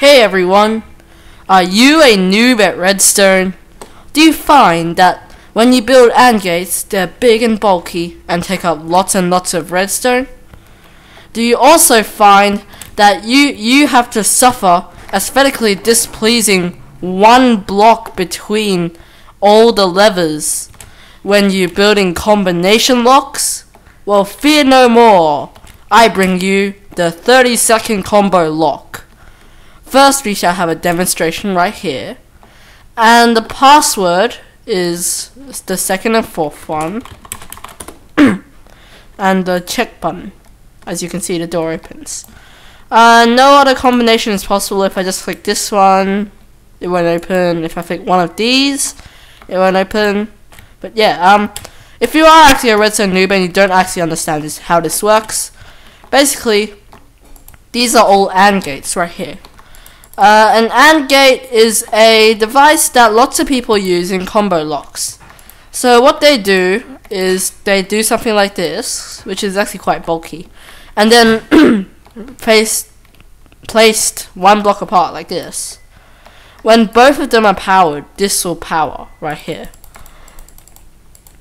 Hey everyone! Are you a noob at Redstone? Do you find that when you build AND gates, they're big and bulky and take up lots and lots of redstone? Do you also find that you, you have to suffer aesthetically displeasing one block between all the levers when you're building combination locks? Well, fear no more. I bring you the 30 second combo lock. First, we shall have a demonstration right here. And the password is the second and fourth one. and the check button. As you can see, the door opens. Uh, no other combination is possible if I just click this one. It won't open. If I click one of these, it won't open. But yeah, um, if you are actually a redstone noob and you don't actually understand this, how this works, basically, these are all AND gates right here. Uh, an AND gate is a device that lots of people use in combo locks. So what they do is they do something like this, which is actually quite bulky, and then placed placed one block apart like this. When both of them are powered, this will power right here.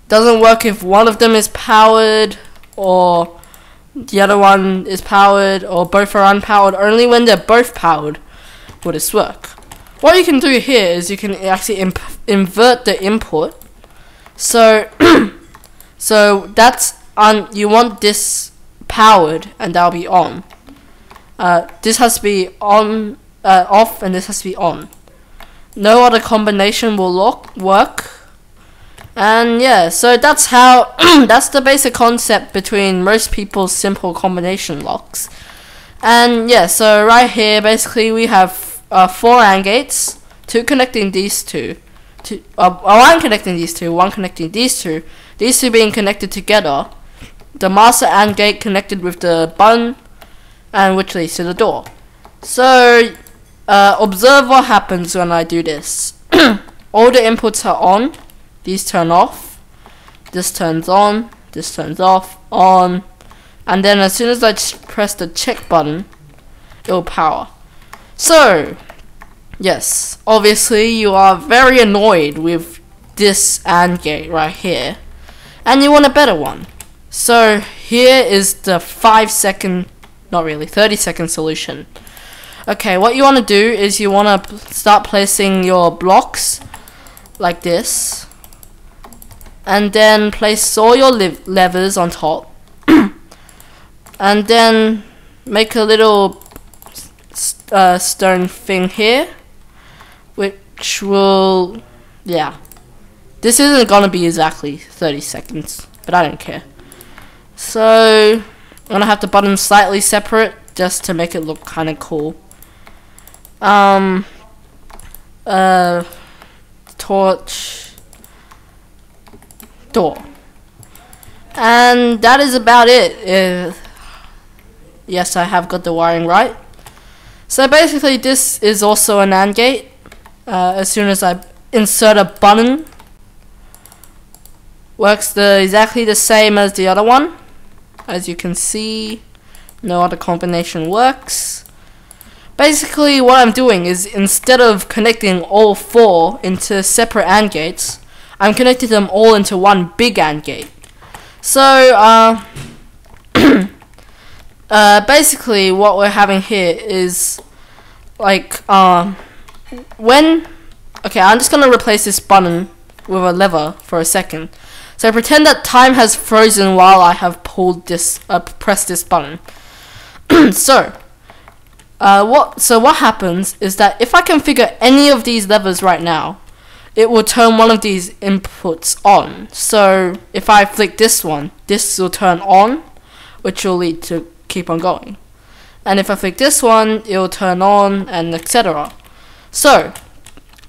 Doesn't work if one of them is powered or the other one is powered or both are unpowered. Only when they're both powered this work. What you can do here is you can actually invert the input. So, so that's on. You want this powered, and that'll be on. Uh, this has to be on, uh, off, and this has to be on. No other combination will lock, work. And yeah, so that's how, that's the basic concept between most people's simple combination locks. And yeah, so right here, basically we have uh, four AND gates, two connecting these two, two uh, one connecting these two, one connecting these two, these two being connected together, the master AND gate connected with the button, and which leads to the door. So, uh, observe what happens when I do this. All the inputs are on, these turn off, this turns on, this turns off, on, and then as soon as I press the check button, it will power. So, yes, obviously you are very annoyed with this AND gate right here, and you want a better one. So, here is the 5 second, not really, 30 second solution. Okay, what you want to do is you want to start placing your blocks like this, and then place all your levers on top, and then make a little uh, stone thing here, which will, yeah. This isn't gonna be exactly 30 seconds, but I don't care. So, I'm gonna have the button slightly separate just to make it look kind of cool. Um, uh, torch, door. And that is about it. Uh, yes, I have got the wiring right. So basically this is also an AND gate. Uh, as soon as I insert a button, works the exactly the same as the other one. As you can see, no other combination works. Basically what I'm doing is instead of connecting all four into separate AND gates, I'm connecting them all into one big AND gate. So, uh, uh, basically what we're having here is like um when okay I'm just gonna replace this button with a lever for a second. So pretend that time has frozen while I have pulled this uh, pressed this button. So uh, what so what happens is that if I configure any of these levers right now it will turn one of these inputs on. So if I flick this one this will turn on which will lead to keep on going. And if I flick this one, it will turn on and etc. So,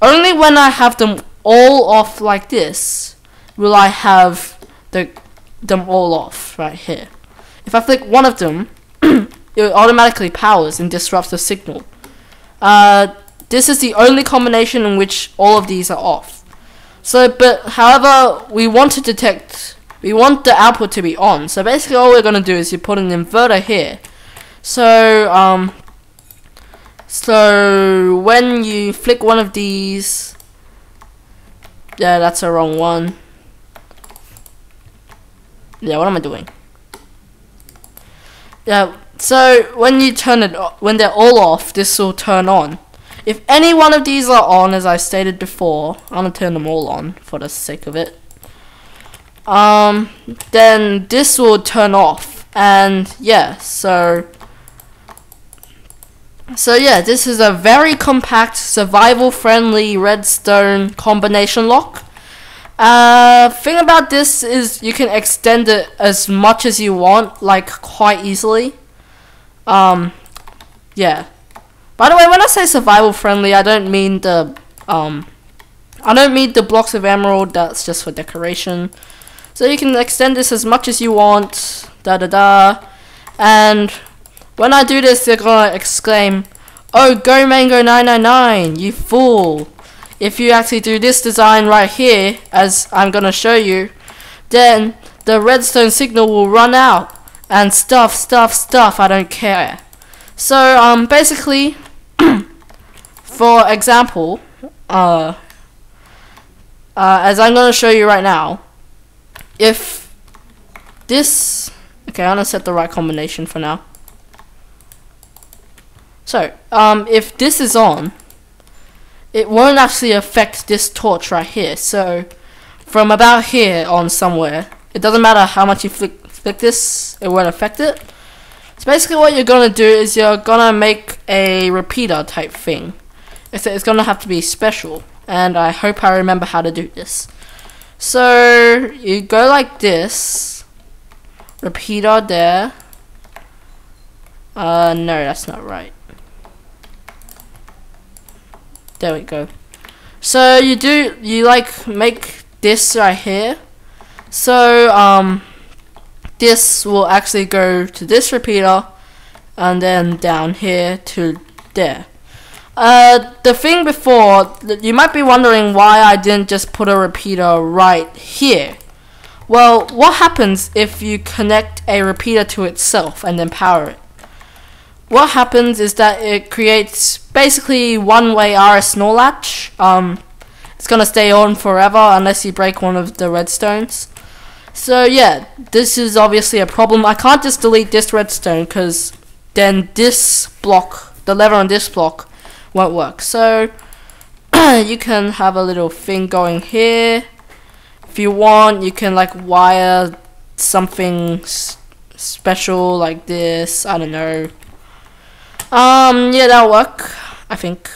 only when I have them all off like this, will I have the them all off right here. If I flick one of them, it automatically powers and disrupts the signal. Uh, this is the only combination in which all of these are off. So, but however, we want to detect we want the output to be on. So basically all we're going to do is you put an inverter here. So, um, So when you flick one of these, yeah, that's a wrong one. Yeah, what am I doing? Yeah, so when you turn it, when they're all off, this will turn on. If any one of these are on, as I stated before, I'm gonna turn them all on for the sake of it. Um, then this will turn off, and yeah, so so yeah, this is a very compact, survival-friendly redstone combination lock. Uh, thing about this is you can extend it as much as you want, like quite easily. Um, yeah. By the way, when I say survival friendly, I don't mean the um, I don't mean the blocks of emerald. That's just for decoration. So you can extend this as much as you want. Da da da. And when I do this, they're gonna exclaim, "Oh, Gomango999, you fool!" if you actually do this design right here, as I'm gonna show you, then the redstone signal will run out and stuff, stuff, stuff, I don't care. So, um, basically, for example, uh, uh, as I'm gonna show you right now, if this, okay, I'm gonna set the right combination for now. So, um, if this is on, it won't actually affect this torch right here. So from about here on somewhere, it doesn't matter how much you flick, flick this, it won't affect it. So basically what you're to do is you're to make a repeater type thing. It's, it's to have to be special. And I hope I remember how to do this. So you go like this. Repeater there. Uh, no, that's not right. There we go. So you do you like make this right here. So um this will actually go to this repeater and then down here to there. Uh, the thing before, you might be wondering why I didn't just put a repeater right here. Well, what happens if you connect a repeater to itself and then power it? what happens is that it creates basically one-way RS NOR latch. Um, it's gonna stay on forever unless you break one of the redstones. So yeah, this is obviously a problem. I can't just delete this redstone because then this block, the lever on this block, won't work. So you can have a little thing going here. If you want, you can like wire something special like this. I don't know. Um, yeah, that'll work. I think.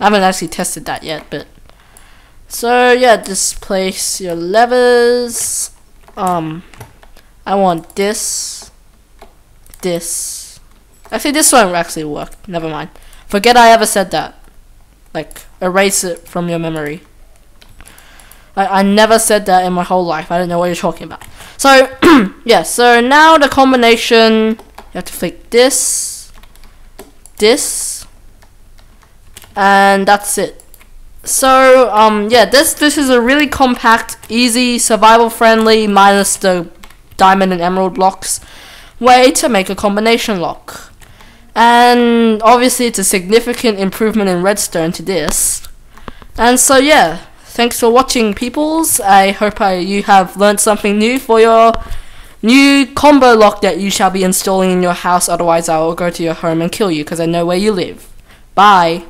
I haven't actually tested that yet, but. So, yeah, just place your levers. Um, I want this. This. Actually, this won't actually work. Never mind. Forget I ever said that. Like, erase it from your memory. I, I never said that in my whole life. I don't know what you're talking about. So, yeah, so now the combination, you have to flick this this and that's it so um yeah this this is a really compact easy survival friendly minus the diamond and emerald blocks way to make a combination lock and obviously it's a significant improvement in redstone to this and so yeah thanks for watching peoples i hope I, you have learned something new for your New combo lock that you shall be installing in your house, otherwise I will go to your home and kill you because I know where you live. Bye.